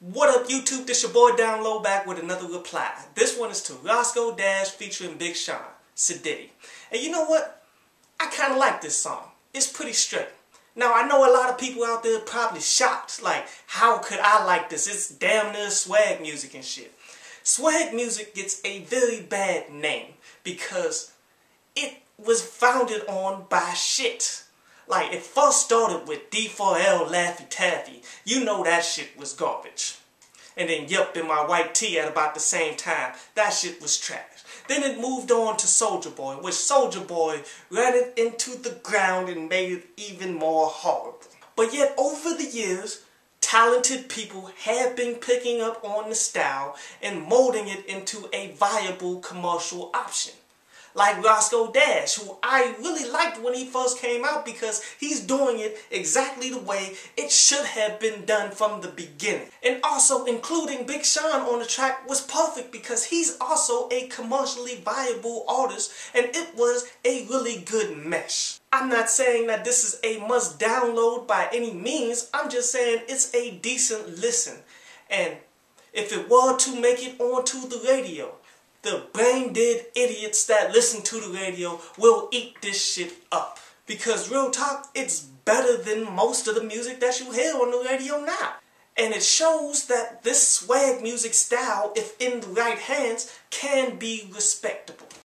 What up YouTube, this your boy Down Low back with another reply. This one is to Roscoe Dash featuring Big Sean, Sidity. And you know what? I kind of like this song. It's pretty straight. Now I know a lot of people out there probably shocked, like how could I like this? It's damn near swag music and shit. Swag music gets a very bad name because it was founded on by shit. Like, it first started with D4L Laffy Taffy. You know that shit was garbage. And then Yup in my white tee at about the same time. That shit was trash. Then it moved on to Soulja Boy, which Soulja Boy ran it into the ground and made it even more horrible. But yet, over the years, talented people have been picking up on the style and molding it into a viable commercial option like Roscoe Dash, who I really liked when he first came out because he's doing it exactly the way it should have been done from the beginning. And also including Big Sean on the track was perfect because he's also a commercially viable artist and it was a really good mesh. I'm not saying that this is a must download by any means, I'm just saying it's a decent listen. And if it were to make it onto the radio, the brain dead idiots that listen to the radio will eat this shit up. Because real talk, it's better than most of the music that you hear on the radio now. And it shows that this swag music style, if in the right hands, can be respectable.